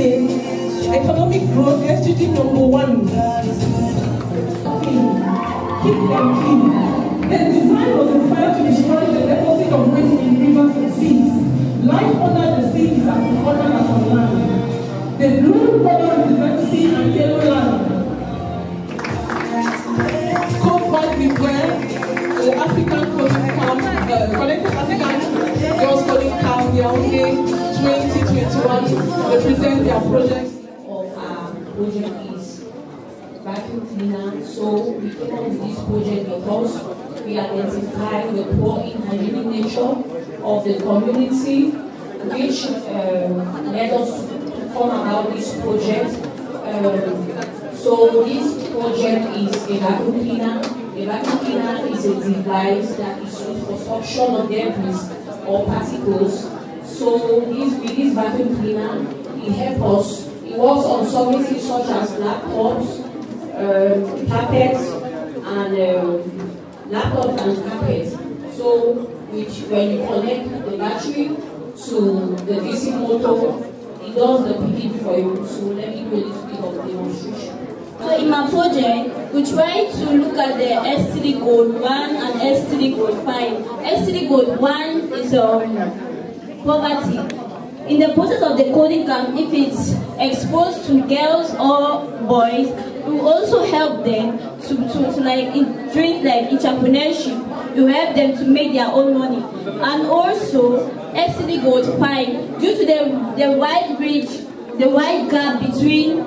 economic growth, SDG number one. Keep them clean. The design was inspired to destroy the deposit of waste in rivers and seas. Life under the sea is as important as on land. The blue color represents sea and yellow land. Code 5 beware, the African Camp, uh, Connected African Girls Coding Camp, Yaoundé 2021, represent their projects. of our project is vacuum cleaner. So we came up with this project because we identify the poor inhygienic nature of the community, which um, led us to come about this project. Um, so this project is a vacuum cleaner. A vacuum cleaner is a device that is used for suction of debris or particles. So this, with vacuum cleaner, it helps us. It works on surfaces such as laptops, um, carpets, and um, laptops and carpets. So, which when you connect the battery to the DC motor, it does the picking for you. So let me do a little bit of demonstration. So in my project, we try to look at the SDG code 1 and SDG code 5. SDG code 1 is um, poverty. In the process of the coding camp, if it's exposed to girls or boys, we also help them to, to, to like in, during like entrepreneurship. You help them to make their own money. And also, SDG code 5, due to the, the wide reach, the wide gap between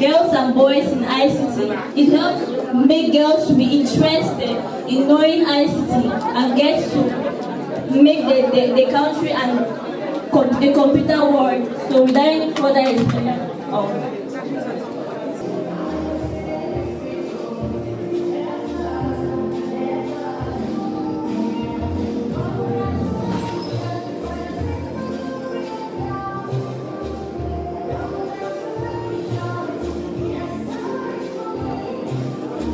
girls and boys in ICT. It helps make girls to be interested in knowing ICT and get to make the, the, the country and com- the computer world. So without any further explanation.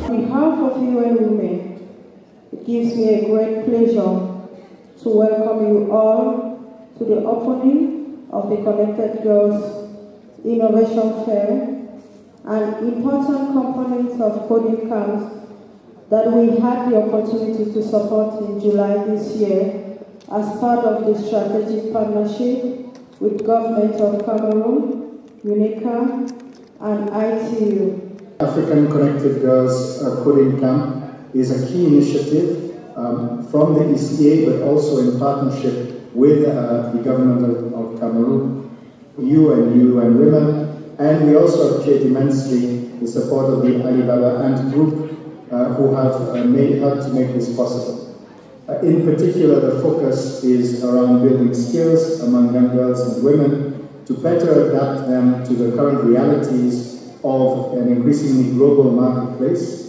On behalf of UN Women, it gives me a great pleasure to welcome you all to the opening of the Connected Girls Innovation Fair, an important component of coding camps that we had the opportunity to support in July this year as part of the strategic partnership with Government of Cameroon, UNECA, and ITU. African Connected Girls Coding Camp is a key initiative um, from the ECA, but also in partnership with uh, the government of, Cameroon, you and UN Women, and we also appreciate immensely the support of the Alibaba Ant Group, uh, who have uh, made, helped to make this possible. Uh, in particular, the focus is around building skills among young girls and women to better adapt them to the current realities of an increasingly global marketplace,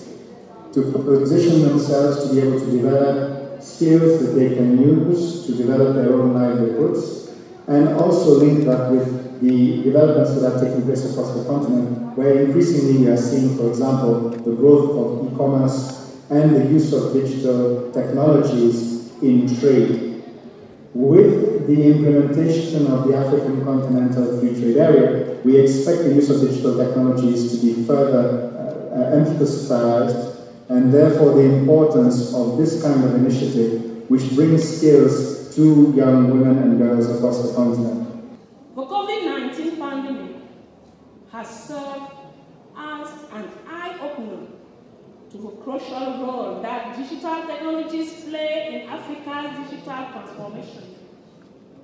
to position themselves to be able to develop skills that they can use to develop their own livelihoods, and also link that with the developments that are taking place across the continent, where increasingly we are seeing, for example, the growth of e-commerce and the use of digital technologies in trade. With the implementation of the African Continental Free Trade Area, we expect the use of digital technologies to be further uh, emphasized, and therefore the importance of this kind of initiative, which brings skills to young women and girls across the continent. The COVID-19 pandemic has served as an eye-opener to the crucial role that digital technologies play in Africa's digital transformation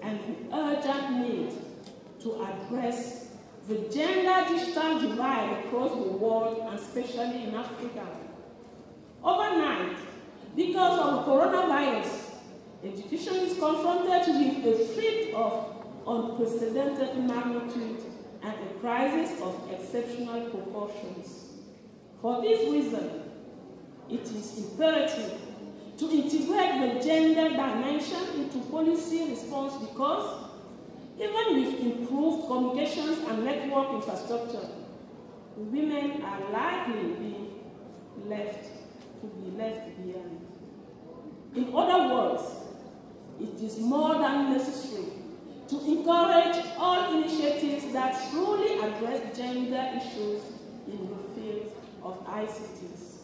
and the urgent need to address the gender digital divide across the world and especially in Africa. Overnight, because of coronavirus, education is confronted with a threat of unprecedented magnitude and a crisis of exceptional proportions. For this reason, it is imperative to integrate the gender dimension into policy response because even with improved communications and network infrastructure, women are likely to be left left behind. In other words, it is more than necessary to encourage all initiatives that truly address gender issues in the field of ICTs.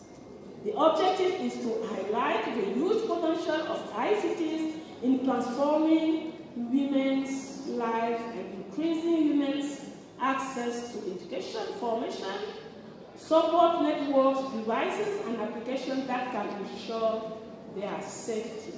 The objective is to highlight the huge potential of ICTs in transforming women's lives and increasing women's access to education, formation, support networks, devices, and applications that can ensure their safety.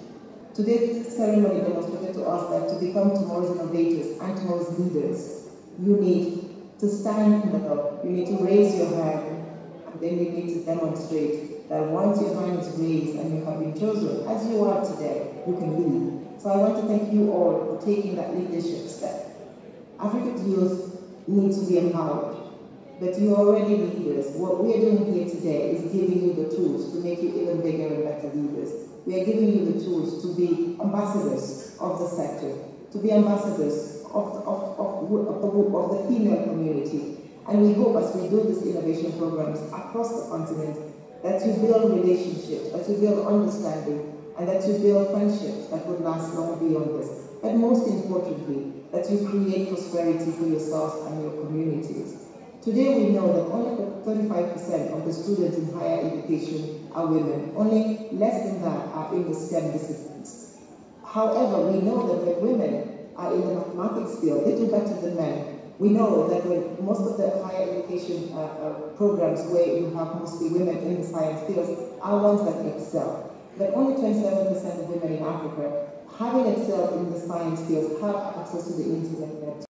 Today's ceremony demonstrated to us that to become tomorrow's innovators and tomorrow's leaders, you need to stand in the up, you need to raise your hand, and then you need to demonstrate that once your hand is raised and you have been chosen, as you are today, you can lead. So I want to thank you all for taking that leadership step. African youth need to be empowered, but you are already leaders. What we are doing here today is giving you the tools to make you even bigger and better leaders. We are giving you the tools to be ambassadors of the sector, to be ambassadors of, of, of, of, the, of the female community. And we hope as we do these innovation programs across the continent that you build relationships, that you build understanding, and that you build friendships that would last long beyond this. But most importantly, that you create prosperity for yourselves and your communities. Today we know that only 35% of the students in higher education are women. Only less than that are in the STEM disciplines. However, we know that when women are in the mathematics field, they do better than men. We know that when most of the higher education uh, uh, programs where you have mostly women in the science fields are ones that excel. But only 27% of women in Africa, having excelled in the science fields have access to the internet.